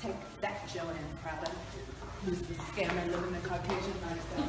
Take that, Joanne Prada, who's the scammer living the Caucasian lifestyle.